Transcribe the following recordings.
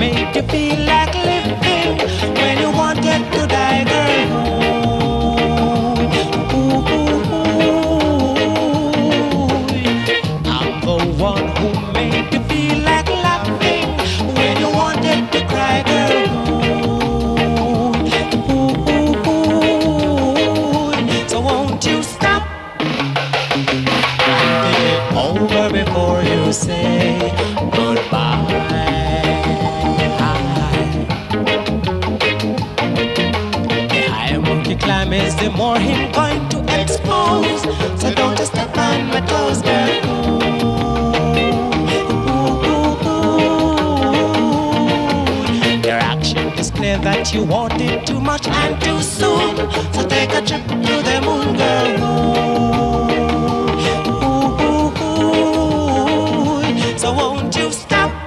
make you feel like living when you wanted to die, girl? Ooh, ooh, ooh. I'm the one who made you feel like laughing when you wanted to cry, girl. Ooh, ooh, ooh. So won't you stop? Think it over before you say climbs, the more going to expose. So don't just step on my toes, girl. Clear that you want it too much and too soon. So take a trip to the moon, girl. Ooh, ooh, ooh. So won't you stop?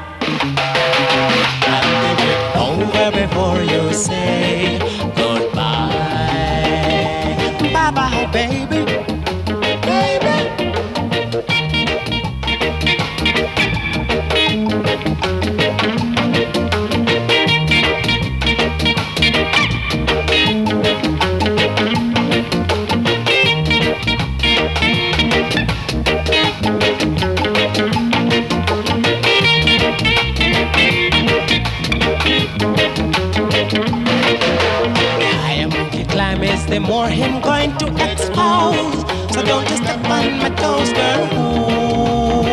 To expose. So don't just step on my toes, girl. Ooh,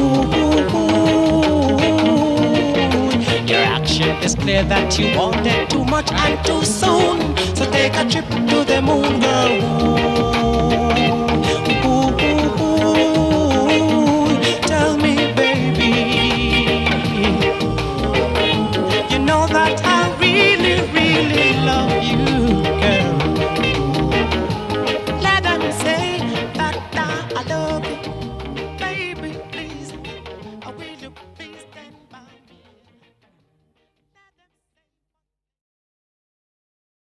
ooh, ooh. Your action is clear that you wanted too much and too soon. So take a trip to the moon, girl.